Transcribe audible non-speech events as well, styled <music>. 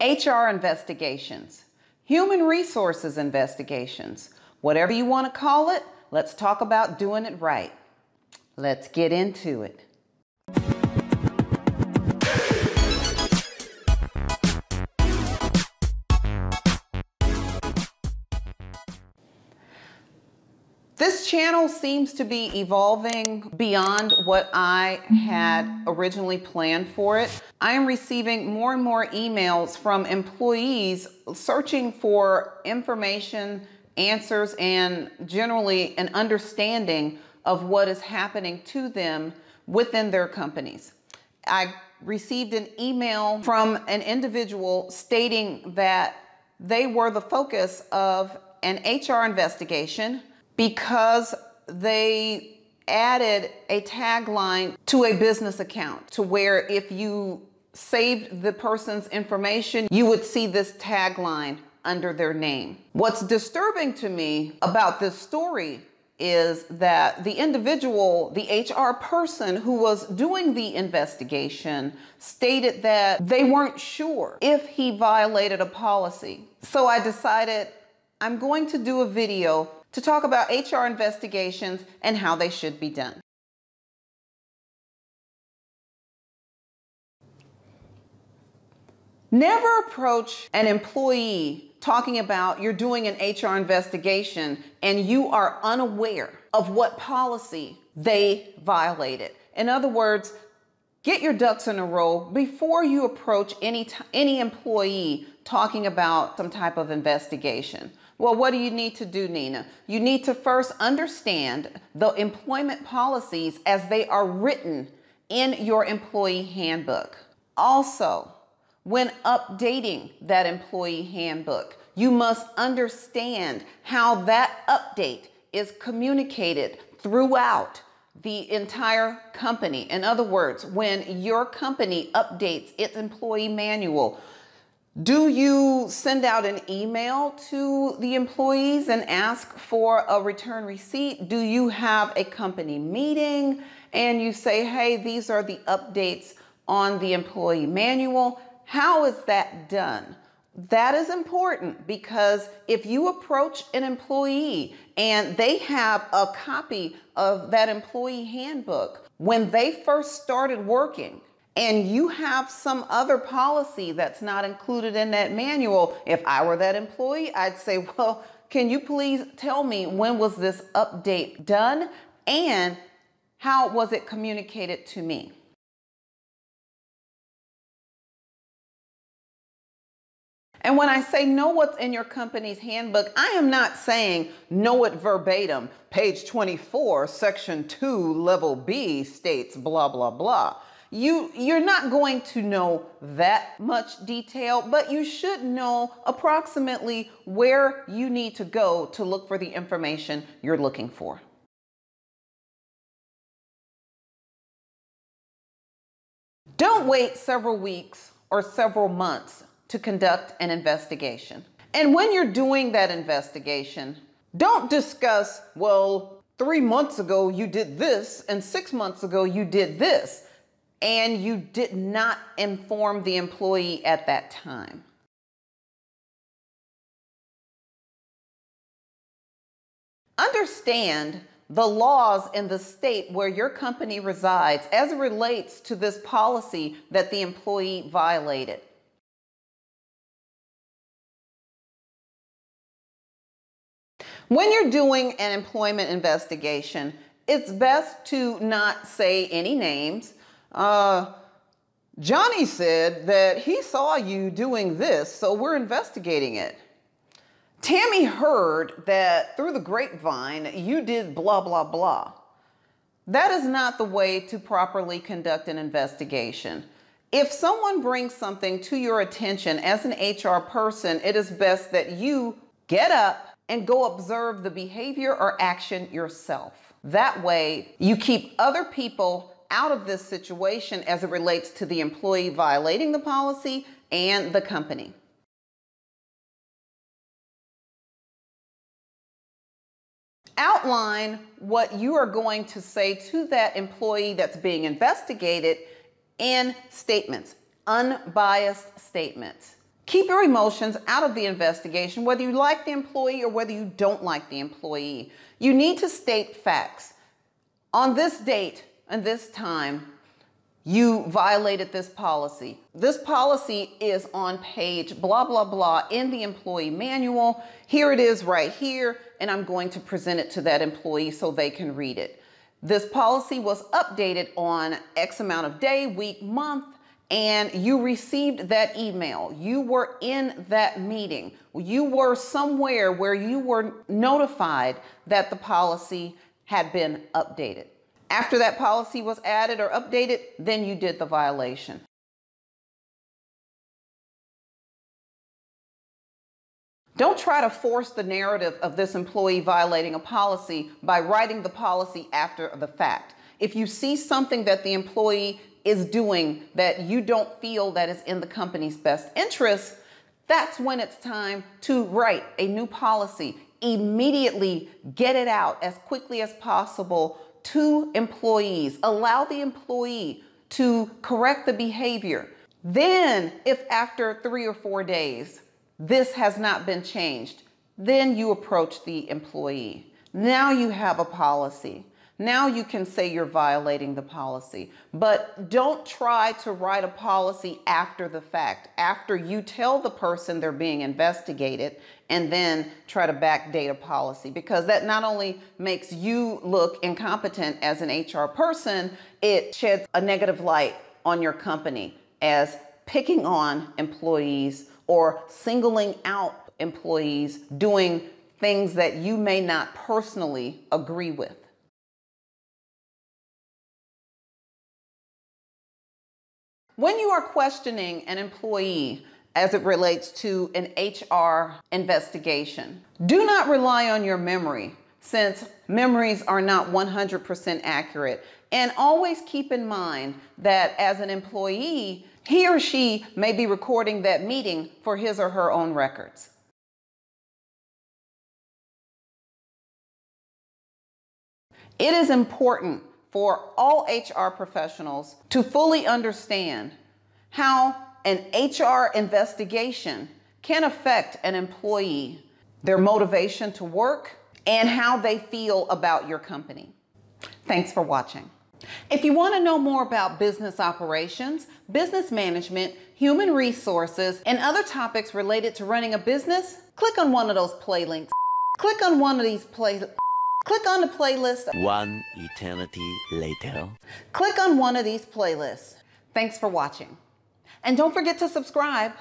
HR investigations, human resources investigations, whatever you want to call it, let's talk about doing it right. Let's get into it. This channel seems to be evolving beyond what I had mm-hmm. originally planned for it. I am receiving more and more emails from employees searching for information, answers, and generally an understanding of what is happening to them within their companies. I received an email from an individual stating that they were the focus of an HR investigation because they added a tagline to a business account to where if you saved the person's information, you would see this tagline under their name. What's disturbing to me about this story is that the individual, the HR person who was doing the investigation stated that they weren't sure if he violated a policy. So I decided I'm going to do a video to talk about HR investigations and how they should be done. Never approach an employee talking about you're doing an HR investigation and you are unaware of what policy they violated. In other words, get your ducks in a row before you approach any, any employee talking about some type of investigation. Well, what do you need to do, Nina? You need to first understand the employment policies as they are written in your employee handbook. Also, when updating that employee handbook, you must understand how that update is communicated throughout the entire company. In other words, when your company updates its employee manual, do you send out an email to the employees and ask for a return receipt? Do you have a company meeting and you say, hey, these are the updates on the employee manual? How is that done? That is important because if you approach an employee and they have a copy of that employee handbook when they first started working, and you have some other policy that's not included in that manual, if I were that employee, I'd say, <laughs> well, can you please tell me when was this update done and how was it communicated to me? And when I say know what's in your company's handbook, I am not saying know it verbatim. Page 24, section 2, level B states blah, blah, blah. You, you're not going to know that much detail, but you should know approximately where you need to go to look for the information you're looking for. Don't wait several weeks or several months to conduct an investigation. And when you're doing that investigation, don't discuss, well, three months ago you did this, and six months ago you did this and you did not inform the employee at that time. Understand the laws in the state where your company resides as it relates to this policy that the employee violated. When you're doing an employment investigation, it's best to not say any names uh, Johnny said that he saw you doing this, so we're investigating it. Tammy heard that through the grapevine you did blah, blah, blah. That is not the way to properly conduct an investigation. If someone brings something to your attention as an HR person, it is best that you get up and go observe the behavior or action yourself. That way, you keep other people out of this situation as it relates to the employee violating the policy and the company. Outline what you are going to say to that employee that's being investigated in statements, unbiased statements. Keep your emotions out of the investigation, whether you like the employee or whether you don't like the employee. You need to state facts. On this date and this time, you violated this policy. This policy is on page blah, blah, blah in the employee manual. Here it is right here, and I'm going to present it to that employee so they can read it. This policy was updated on X amount of day, week, month, and you received that email. You were in that meeting. You were somewhere where you were notified that the policy had been updated. After that policy was added or updated, then you did the violation. Don't try to force the narrative of this employee violating a policy by writing the policy after the fact. If you see something that the employee is doing that you don't feel that is in the company's best interest, that's when it's time to write a new policy. Immediately get it out as quickly as possible to employees. Allow the employee to correct the behavior. Then, if after three or four days this has not been changed, then you approach the employee. Now you have a policy. Now you can say you're violating the policy, but don't try to write a policy after the fact, after you tell the person they're being investigated and then try to backdate a policy because that not only makes you look incompetent as an HR person, it sheds a negative light on your company as picking on employees or singling out employees doing things that you may not personally agree with. When you are questioning an employee as it relates to an HR investigation, do not rely on your memory since memories are not 100% accurate. And always keep in mind that as an employee, he or she may be recording that meeting for his or her own records. It is important for all HR professionals to fully understand how an HR investigation can affect an employee, their motivation to work, and how they feel about your company. Thanks for watching. If you want to know more about business operations, business management, human resources, and other topics related to running a business, click on one of those play links. Click on one of these play Click on the playlist. One eternity later. Click on one of these playlists. Thanks for watching. And don't forget to subscribe.